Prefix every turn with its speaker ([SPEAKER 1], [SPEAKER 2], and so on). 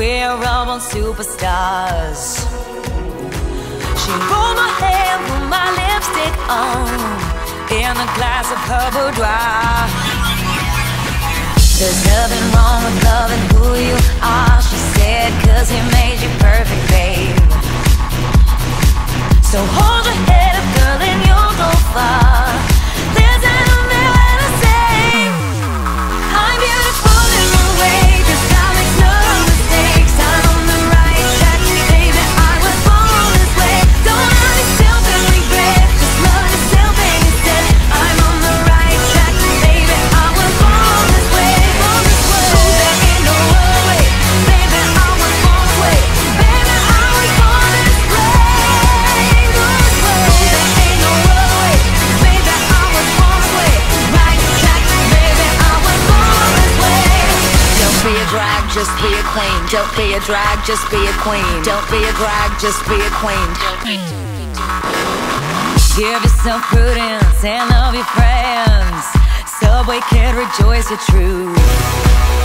[SPEAKER 1] we're all superstars. She rolled my hair, put my lipstick on, in a glass of her boudoir. There's nothing wrong with loving who you are, she said, cause he made you perfect, babe. So hold your just be a queen. Don't be a drag, just be a queen. Don't be a drag, just be a queen. Give yourself prudence and love your friends. Subway kid, rejoice your truth.